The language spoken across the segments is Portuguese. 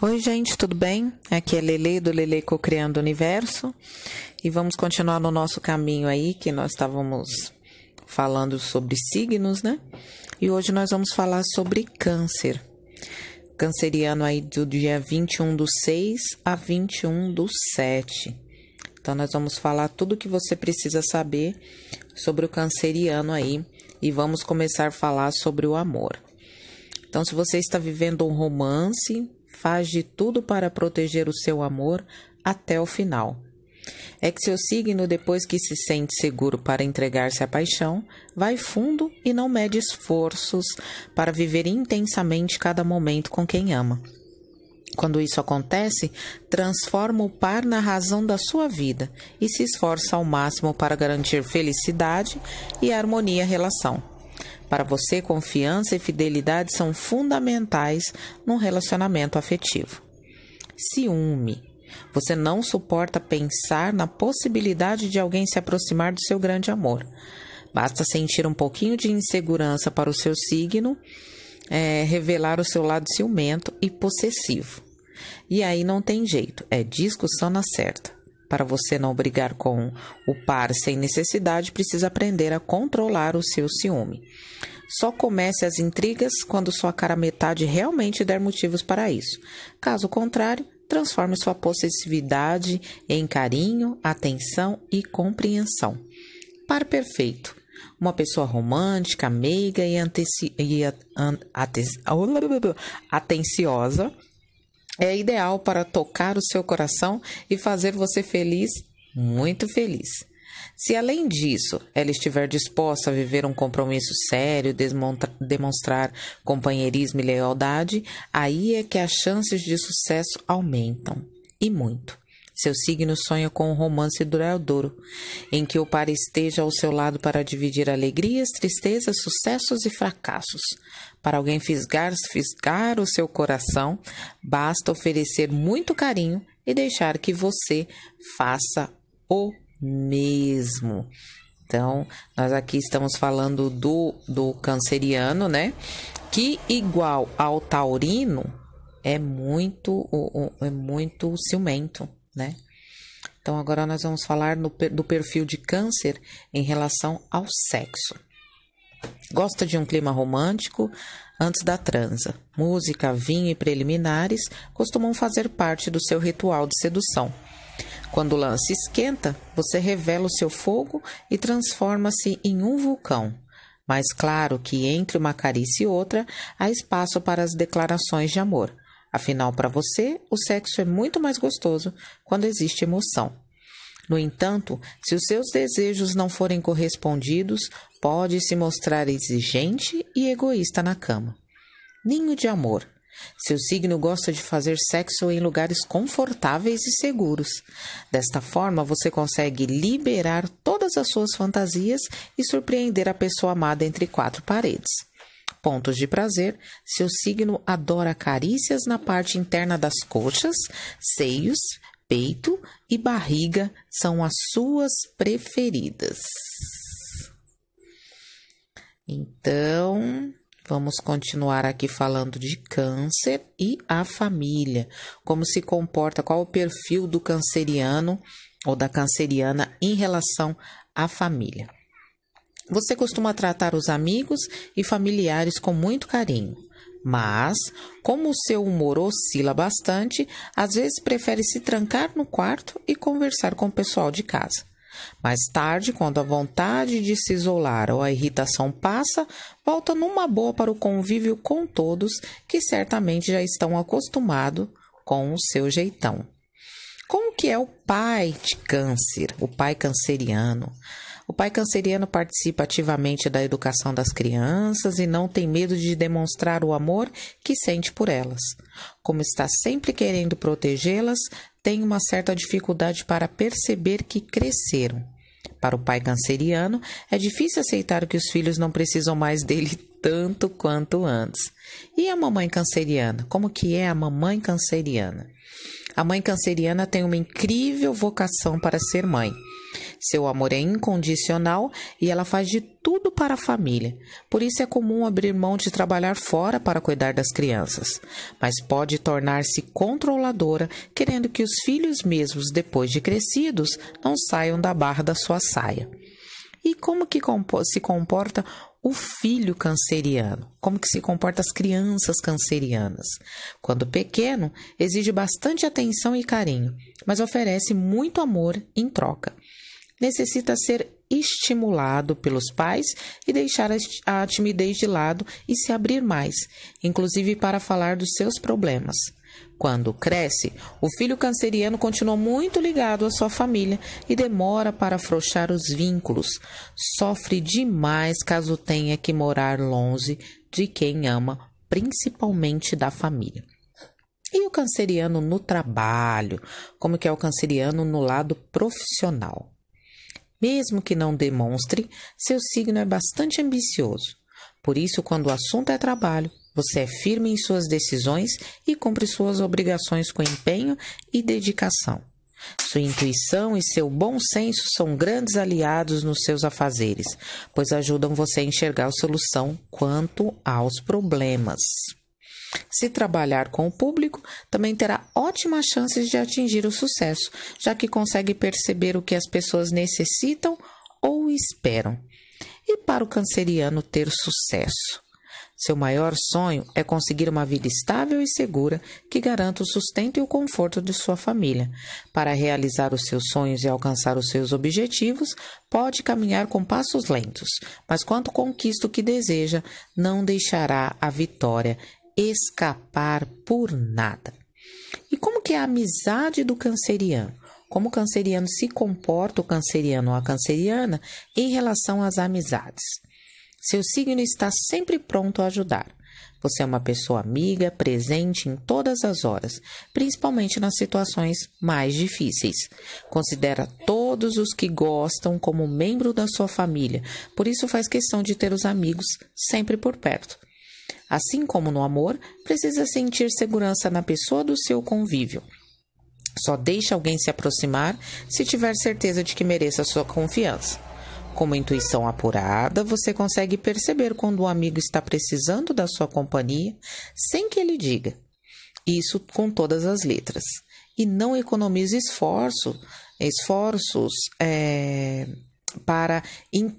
Oi, gente, tudo bem? Aqui é Lele do Lele Cocriando Universo e vamos continuar no nosso caminho aí que nós estávamos falando sobre signos, né? E hoje nós vamos falar sobre câncer. Canceriano aí do dia 21 do 6 a 21 do 7. Então nós vamos falar tudo o que você precisa saber sobre o canceriano aí e vamos começar a falar sobre o amor. Então se você está vivendo um romance, faz de tudo para proteger o seu amor até o final. É que seu signo, depois que se sente seguro para entregar-se à paixão, vai fundo e não mede esforços para viver intensamente cada momento com quem ama. Quando isso acontece, transforma o par na razão da sua vida e se esforça ao máximo para garantir felicidade e harmonia à relação. Para você, confiança e fidelidade são fundamentais num relacionamento afetivo. Ciúme. Você não suporta pensar na possibilidade de alguém se aproximar do seu grande amor. Basta sentir um pouquinho de insegurança para o seu signo, é, revelar o seu lado ciumento e possessivo. E aí não tem jeito, é discussão na certa. Para você não brigar com o par sem necessidade, precisa aprender a controlar o seu ciúme. Só comece as intrigas quando sua cara metade realmente der motivos para isso. Caso contrário, transforme sua possessividade em carinho, atenção e compreensão. Par perfeito. Uma pessoa romântica, meiga e, e atenciosa é ideal para tocar o seu coração e fazer você feliz, muito feliz. Se além disso ela estiver disposta a viver um compromisso sério, demonstrar companheirismo e lealdade, aí é que as chances de sucesso aumentam. E muito. Seu signo sonha com um romance duradouro, em que o par esteja ao seu lado para dividir alegrias, tristezas, sucessos e fracassos. Para alguém fisgar, fisgar o seu coração, basta oferecer muito carinho e deixar que você faça o mesmo. Então, nós aqui estamos falando do, do canceriano, né? Que igual ao taurino é muito, é muito ciumento né? Então, agora nós vamos falar no, do perfil de câncer em relação ao sexo. Gosta de um clima romântico antes da transa. Música, vinho e preliminares costumam fazer parte do seu ritual de sedução. Quando o lance esquenta, você revela o seu fogo e transforma-se em um vulcão. Mas claro que entre uma carícia e outra há espaço para as declarações de amor. Afinal, para você, o sexo é muito mais gostoso quando existe emoção. No entanto, se os seus desejos não forem correspondidos, pode se mostrar exigente e egoísta na cama. Ninho de amor. Seu signo gosta de fazer sexo em lugares confortáveis e seguros. Desta forma, você consegue liberar todas as suas fantasias e surpreender a pessoa amada entre quatro paredes pontos de prazer, seu signo adora carícias na parte interna das coxas, seios, peito e barriga são as suas preferidas. Então, vamos continuar aqui falando de câncer e a família. Como se comporta, qual o perfil do canceriano ou da canceriana em relação à família. Você costuma tratar os amigos e familiares com muito carinho, mas, como o seu humor oscila bastante, às vezes prefere se trancar no quarto e conversar com o pessoal de casa. Mais tarde, quando a vontade de se isolar ou a irritação passa, volta numa boa para o convívio com todos que certamente já estão acostumados com o seu jeitão. Como que é o pai de câncer, o pai canceriano? O pai canceriano participa ativamente da educação das crianças e não tem medo de demonstrar o amor que sente por elas. Como está sempre querendo protegê-las, tem uma certa dificuldade para perceber que cresceram. Para o pai canceriano, é difícil aceitar que os filhos não precisam mais dele tanto quanto antes. E a mamãe canceriana? Como que é a mamãe canceriana? A mãe canceriana tem uma incrível vocação para ser mãe. Seu amor é incondicional e ela faz de tudo para a família. Por isso é comum abrir mão de trabalhar fora para cuidar das crianças, mas pode tornar-se controladora, querendo que os filhos mesmos depois de crescidos não saiam da barra da sua saia. E como que se comporta o filho canceriano? Como que se comporta as crianças cancerianas? Quando pequeno, exige bastante atenção e carinho, mas oferece muito amor em troca. Necessita ser estimulado pelos pais e deixar a timidez de lado e se abrir mais, inclusive para falar dos seus problemas. Quando cresce, o filho canceriano continua muito ligado à sua família e demora para afrouxar os vínculos. Sofre demais caso tenha que morar longe de quem ama, principalmente da família. E o canceriano no trabalho? Como que é o canceriano no lado profissional? Mesmo que não demonstre, seu signo é bastante ambicioso. Por isso, quando o assunto é trabalho, você é firme em suas decisões e cumpre suas obrigações com empenho e dedicação. Sua intuição e seu bom senso são grandes aliados nos seus afazeres, pois ajudam você a enxergar a solução quanto aos problemas. Se trabalhar com o público, também terá ótimas chances de atingir o sucesso, já que consegue perceber o que as pessoas necessitam ou esperam. E para o canceriano ter sucesso? Seu maior sonho é conseguir uma vida estável e segura que garanta o sustento e o conforto de sua família. Para realizar os seus sonhos e alcançar os seus objetivos, pode caminhar com passos lentos, mas quando conquista o que deseja, não deixará a vitória escapar por nada. E como que é a amizade do canceriano? Como o canceriano se comporta, o canceriano ou a canceriana, em relação às amizades? Seu signo está sempre pronto a ajudar. Você é uma pessoa amiga, presente em todas as horas, principalmente nas situações mais difíceis. Considera todos os que gostam como membro da sua família, por isso faz questão de ter os amigos sempre por perto. Assim como no amor, precisa sentir segurança na pessoa do seu convívio. Só deixe alguém se aproximar se tiver certeza de que mereça sua confiança. Com uma intuição apurada, você consegue perceber quando o um amigo está precisando da sua companhia sem que ele diga. Isso com todas as letras. E não economize esforço, esforços é, para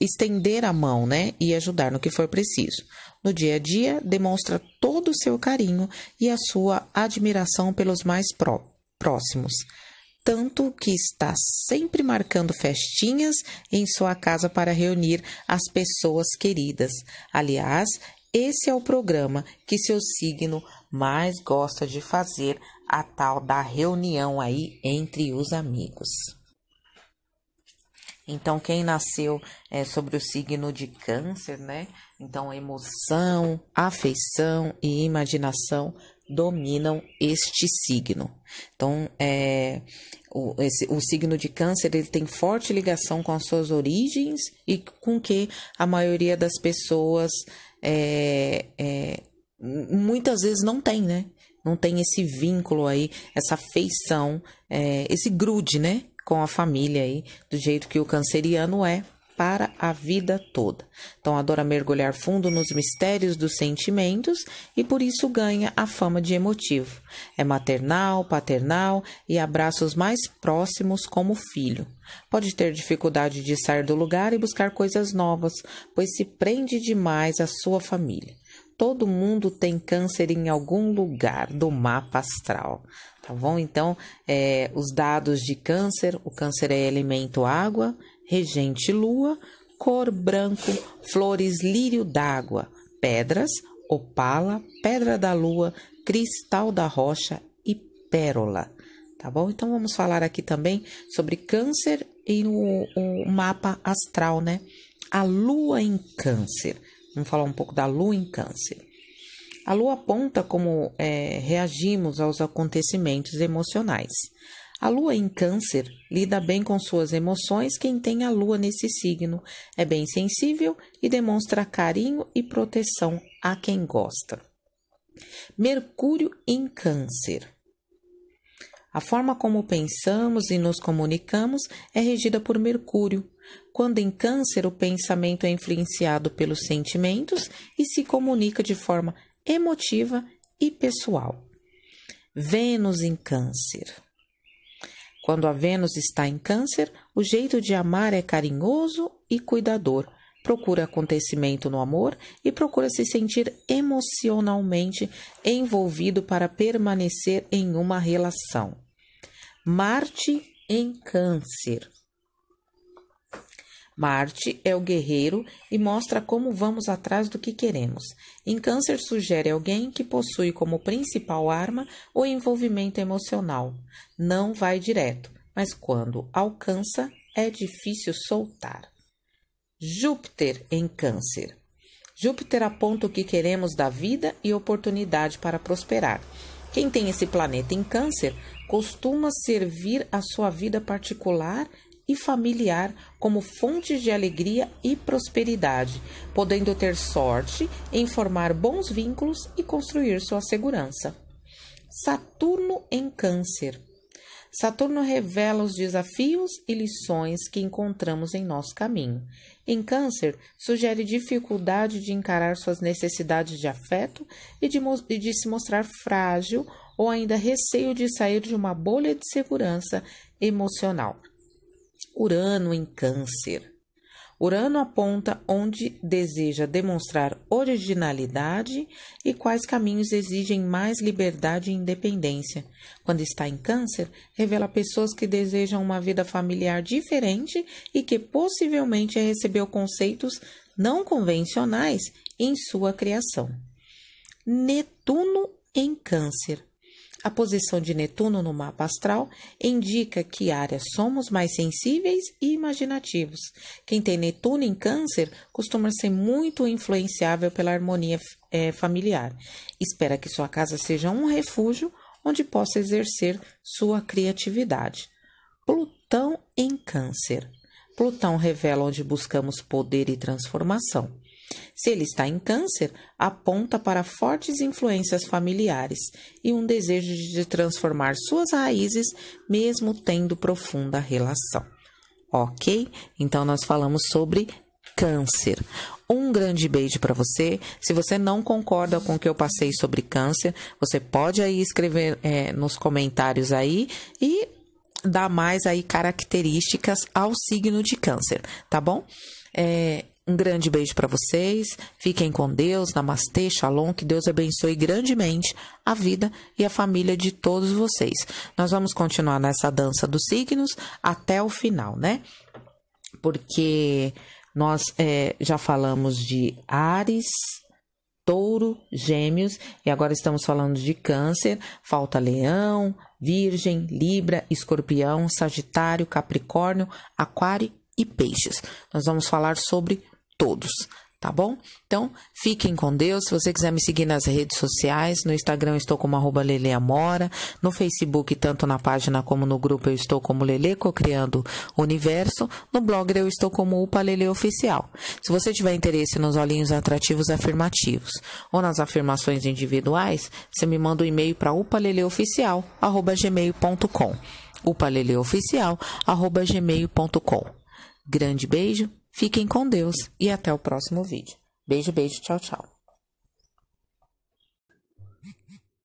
estender a mão né, e ajudar no que for preciso. No dia a dia, demonstra todo o seu carinho e a sua admiração pelos mais pró próximos tanto que está sempre marcando festinhas em sua casa para reunir as pessoas queridas. Aliás, esse é o programa que seu signo mais gosta de fazer, a tal da reunião aí entre os amigos. Então, quem nasceu é, sobre o signo de Câncer, né? Então, emoção, afeição e imaginação dominam este signo. Então, é, o, esse, o signo de câncer ele tem forte ligação com as suas origens e com que a maioria das pessoas é, é, muitas vezes não tem, né? Não tem esse vínculo aí, essa afeição, é, esse grude, né? Com a família aí, do jeito que o canceriano é para a vida toda. Então, adora mergulhar fundo nos mistérios dos sentimentos e por isso ganha a fama de emotivo. É maternal, paternal e abraça os mais próximos como filho. Pode ter dificuldade de sair do lugar e buscar coisas novas, pois se prende demais à sua família. Todo mundo tem câncer em algum lugar do mapa astral tá bom? Então, é, os dados de câncer: o câncer é elemento água, regente lua, cor branco, flores lírio d'água, pedras, opala, pedra da lua, cristal da rocha e pérola. Tá bom? Então vamos falar aqui também sobre câncer e o, o mapa astral, né? A lua em câncer. Vamos falar um pouco da lua em câncer. A lua aponta como é, reagimos aos acontecimentos emocionais. A lua em Câncer lida bem com suas emoções. Quem tem a lua nesse signo é bem sensível e demonstra carinho e proteção a quem gosta. Mercúrio em Câncer. A forma como pensamos e nos comunicamos é regida por Mercúrio. Quando em Câncer, o pensamento é influenciado pelos sentimentos e se comunica de forma emotiva e pessoal. Vênus em Câncer. Quando a Vênus está em Câncer, o jeito de amar é carinhoso e cuidador. Procura acontecimento no amor e procura se sentir emocionalmente envolvido para permanecer em uma relação. Marte em Câncer. Marte é o guerreiro e mostra como vamos atrás do que queremos. Em Câncer, sugere alguém que possui como principal arma o envolvimento emocional. Não vai direto, mas quando alcança, é difícil soltar. Júpiter em Câncer. Júpiter aponta o que queremos da vida e oportunidade para prosperar. Quem tem esse planeta em Câncer costuma servir a sua vida particular e familiar como fontes de alegria e prosperidade, podendo ter sorte em formar bons vínculos e construir sua segurança. Saturno em Câncer. Saturno revela os desafios e lições que encontramos em nosso caminho. Em Câncer, sugere dificuldade de encarar suas necessidades de afeto e de, e de se mostrar frágil ou ainda receio de sair de uma bolha de segurança emocional. Urano em Câncer. Urano aponta onde deseja demonstrar originalidade e quais caminhos exigem mais liberdade e independência. Quando está em Câncer, revela pessoas que desejam uma vida familiar diferente e que possivelmente recebeu conceitos não convencionais em sua criação. Netuno em Câncer. A posição de Netuno no mapa astral indica que áreas somos mais sensíveis e imaginativos. Quem tem Netuno em Câncer costuma ser muito influenciável pela harmonia é, familiar. Espera que sua casa seja um refúgio onde possa exercer sua criatividade. Plutão em Câncer. Plutão revela onde buscamos poder e transformação. Se ele está em Câncer, aponta para fortes influências familiares e um desejo de transformar suas raízes, mesmo tendo profunda relação. Ok? Então, nós falamos sobre Câncer. Um grande beijo para você. Se você não concorda com o que eu passei sobre câncer, você pode aí escrever é, nos comentários aí e dar mais aí características ao signo de câncer, tá bom? É, um grande beijo para vocês. Fiquem com Deus. Namastê, Shalom. Que Deus abençoe grandemente a vida e a família de todos vocês. Nós vamos continuar nessa dança dos signos até o final, né? Porque nós é, já falamos de Ares, Touro, Gêmeos e agora estamos falando de Câncer. Falta Leão, Virgem, Libra, Escorpião, Sagitário, Capricórnio, Aquário e Peixes. Nós vamos falar sobre todos, tá bom? Então, fiquem com Deus. Se você quiser me seguir nas redes sociais, no Instagram estou como arroba Leleamora, no Facebook, tanto na página como no grupo, eu estou como Lele Cocriando Universo, no blog eu estou como Upa Lele Oficial. Se você tiver interesse nos olhinhos atrativos afirmativos ou nas afirmações individuais, você me manda um e-mail para upaleleoficial.gmail.com upaleleoficial.gmail.com Grande beijo Fiquem com Deus e até o próximo vídeo. Beijo, beijo, tchau, tchau.